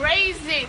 raise it.